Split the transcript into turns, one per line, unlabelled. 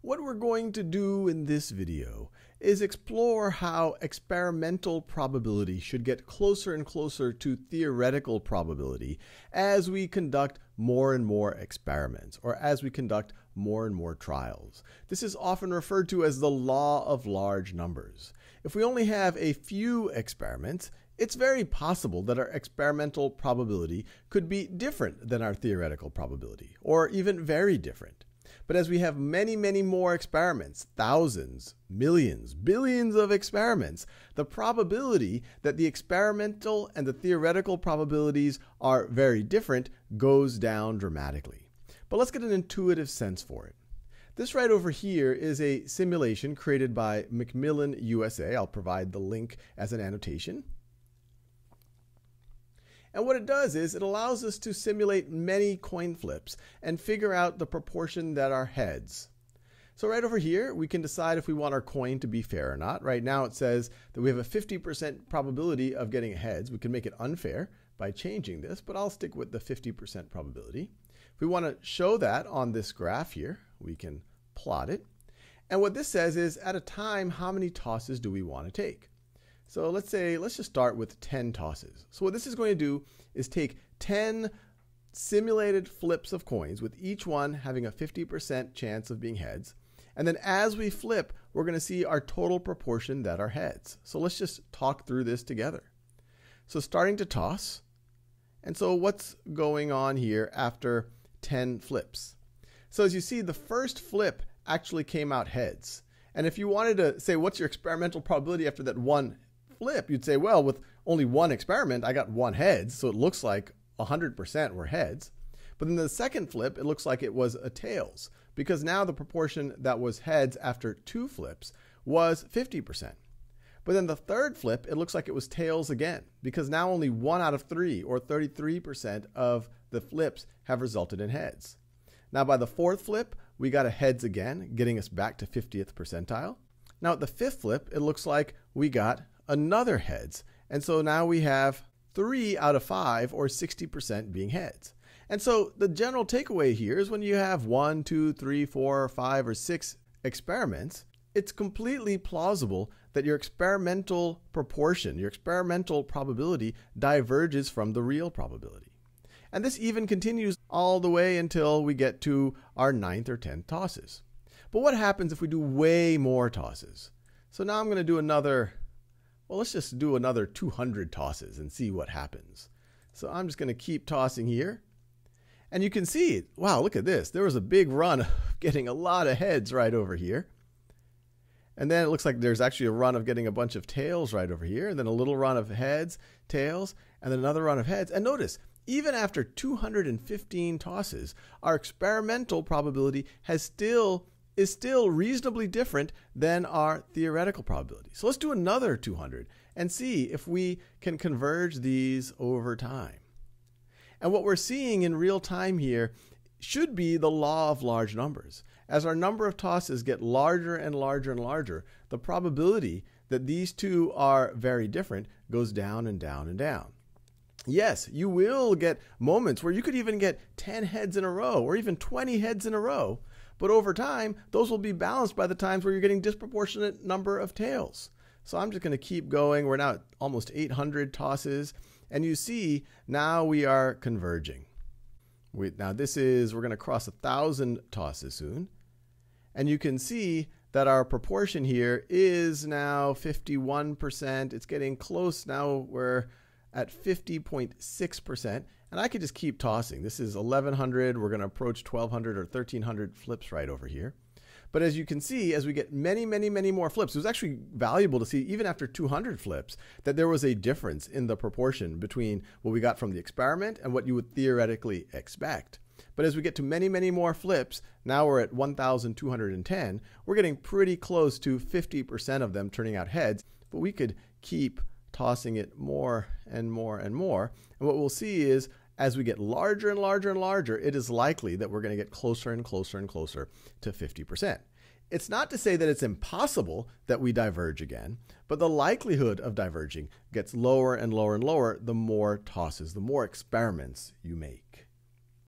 What we're going to do in this video is explore how experimental probability should get closer and closer to theoretical probability as we conduct more and more experiments or as we conduct more and more trials. This is often referred to as the law of large numbers. If we only have a few experiments, it's very possible that our experimental probability could be different than our theoretical probability, or even very different. But as we have many, many more experiments, thousands, millions, billions of experiments, the probability that the experimental and the theoretical probabilities are very different goes down dramatically. But let's get an intuitive sense for it. This right over here is a simulation created by Macmillan USA. I'll provide the link as an annotation. And what it does is it allows us to simulate many coin flips and figure out the proportion that are heads. So right over here, we can decide if we want our coin to be fair or not. Right now it says that we have a 50% probability of getting heads. We can make it unfair by changing this, but I'll stick with the 50% probability. If we want to show that on this graph here, we can plot it. And what this says is at a time, how many tosses do we want to take? So let's say, let's just start with 10 tosses. So what this is going to do is take 10 simulated flips of coins with each one having a 50% chance of being heads. And then as we flip, we're going to see our total proportion that are heads. So let's just talk through this together. So starting to toss. And so what's going on here after 10 flips? So as you see, the first flip actually came out heads. And if you wanted to say, what's your experimental probability after that one flip, you'd say, well, with only one experiment, I got one heads, so it looks like 100% were heads. But in the second flip, it looks like it was a tails, because now the proportion that was heads after two flips was 50%. But then the third flip, it looks like it was tails again, because now only one out of three, or 33% of the flips, have resulted in heads. Now by the fourth flip, we got a heads again, getting us back to 50th percentile. Now at the fifth flip, it looks like we got another heads. And so now we have three out of five, or 60% being heads. And so the general takeaway here is when you have one, two, three, four, five, or six experiments, it's completely plausible that your experimental proportion, your experimental probability, diverges from the real probability. And this even continues all the way until we get to our ninth or tenth tosses. But what happens if we do way more tosses? So now I'm going to do another well, let's just do another 200 tosses and see what happens. So I'm just going to keep tossing here. And you can see, wow, look at this. There was a big run of getting a lot of heads right over here. And then it looks like there's actually a run of getting a bunch of tails right over here. And then a little run of heads, tails, and then another run of heads. And notice, even after 215 tosses, our experimental probability has still is still reasonably different than our theoretical probability. So let's do another 200 and see if we can converge these over time. And what we're seeing in real time here should be the law of large numbers. As our number of tosses get larger and larger and larger, the probability that these two are very different goes down and down and down. Yes, you will get moments where you could even get 10 heads in a row or even 20 heads in a row, but over time, those will be balanced by the times where you're getting disproportionate number of tails. So I'm just going to keep going. We're now at almost 800 tosses. And you see, now we are converging. We, now this is, we're going to cross a 1,000 tosses soon. And you can see that our proportion here is now 51%. It's getting close now. We're at 50.6%. And I could just keep tossing. This is 1100. We're going to approach 1200 or 1300 flips right over here. But as you can see, as we get many, many, many more flips, it was actually valuable to see, even after 200 flips, that there was a difference in the proportion between what we got from the experiment and what you would theoretically expect. But as we get to many, many more flips, now we're at 1,210, we're getting pretty close to 50% of them turning out heads, but we could keep tossing it more and more and more. And what we'll see is as we get larger and larger and larger, it is likely that we're going to get closer and closer and closer to 50%. It's not to say that it's impossible that we diverge again, but the likelihood of diverging gets lower and lower and lower the more tosses, the more experiments you make.